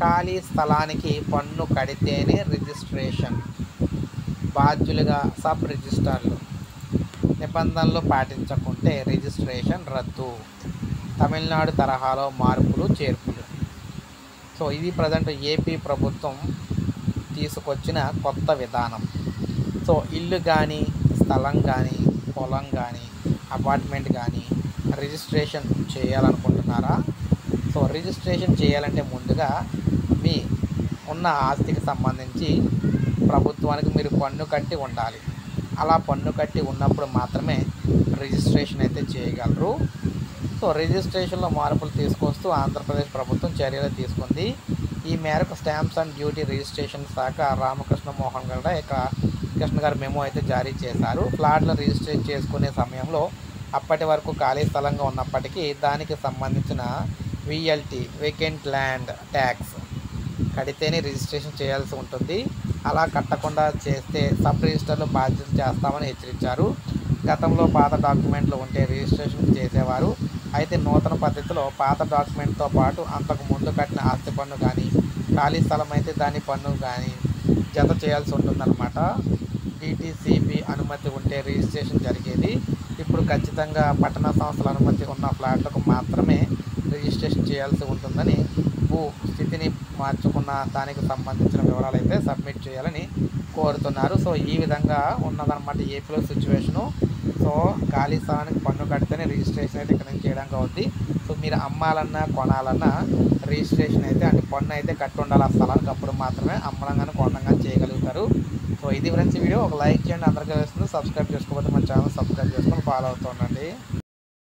ఖాళీ స్థలానికి పన్ను కడితేనే రిజిస్ట్రేషన్. బాధ్యులుగా సబ్ రిజిస్ట్రార్లు నిబంధనలు పాటించకుంటే రిజిస్ట్రేషన్ రద్దు. తమిళనాడు తరహాలో మార్పులు చేర్పులు. సో ఇది ప్రజెంట్ ఏపీ ప్రభుత్వం తీసుకొచ్చిన కొత్త విధానం. సో ఇల్లు కానీ స్థలం కానీ పొలం కానీ అపార్ట్మెంట్ కానీ రిజిస్ట్రేషన్ చేయాలనుకుంటున్నారా? సో రిజిస్ట్రేషన్ చేయాలంటే ముందుగా మీ ఉన్న ఆస్తికి సంబంధించి ప్రభుత్వానికి మీరు పన్ను కట్టి ఉండాలి. అలా పన్ను కట్టి ఉన్నప్పుడు మాత్రమే రిజిస్ట్రేషన్ అయితే చేయగలరు. సో రిజిస్ట్రేషన్లో మార్పులు తీసుకొస్తూ ఆంధ్రప్రదేశ్ ప్రభుత్వం చర్యలు తీసుకుంది. ఈ మేరకు స్టాంప్స్ అండ్ డ్యూటీ రిజిస్ట్రేషన్ శాఖ రామకృష్ణ మోహన్ గారు ఇక కృష్ణ గారు మెమో అయితే జారీ చేశారు. ఫ్లాట్లు రిజిస్ట్రేట్ చేసుకునే సమయంలో అప్పటి వరకు ఖాళీ స్థలంగా ఉన్నప్పటికీ దానికి సంబంధించిన విఎల్టీ వేకెంట్ ల్యాండ్ ట్యాక్స్ కడితేనే రిజిస్ట్రేషన్ చేయాల్సి ఉంటుంది. అలా కట్టకుండా చేస్తే సబ్ రిజిస్టర్లు బాధ్యత చేస్తామని హెచ్చరించారు. గతంలో పాత డాక్యుమెంట్లు ఉంటే రిజిస్ట్రేషన్ చేసేవారు. అయితే నూతన పద్ధతిలో పాత డాక్యుమెంట్తో పాటు అంతకు ముందు కట్టిన ఆస్తి పన్ను కానీ ఖాళీ స్థలం అయితే దాని పన్ను కానీ జత చేయాల్సి ఉంటుందన్నమాట. డిటిసిపి అనుమతి ఉంటే రిజిస్ట్రేషన్ జరిగేది. ఇప్పుడు ఖచ్చితంగా పట్టణ సంస్థల అనుమతి ఉన్న ఫ్లాట్లకు మాత్రమే రిజిస్ట్రేషన్ చేయాల్సి ఉంటుందని భూ స్థితిని మార్చుకున్న దానికి సంబంధించిన వివరాలు అయితే సబ్మిట్ చేయాలని కోరుతున్నారు. సో ఈ విధంగా ఉన్నదన్నమాట ఏపీలో సిచ్యువేషను. సో ఖాళీ స్థలానికి పన్ను కడితేనే రిజిస్ట్రేషన్ అయితే ఇక్కడ నుంచి చేయడానికి అవుద్ది. సో మీరు అమ్మాలన్నా కొనాలన్నా రిజిస్ట్రేషన్ అయితే అంటే పన్ను అయితే కట్టి ఉండాలి. ఆ స్థలానికి అప్పుడు మాత్రమే అమ్మడంగానే కొనడంగా చేయగలుగుతారు. సో ఇది ఫ్రెండ్స్ వీడియో. ఒక లైక్ చేయండి. అందరికీ వేస్తుంది సబ్స్క్రైబ్ చేసుకోకపోతే మన ఛానల్ సబ్స్క్రైబ్ చేసుకొని ఫాలో అవుతుండండి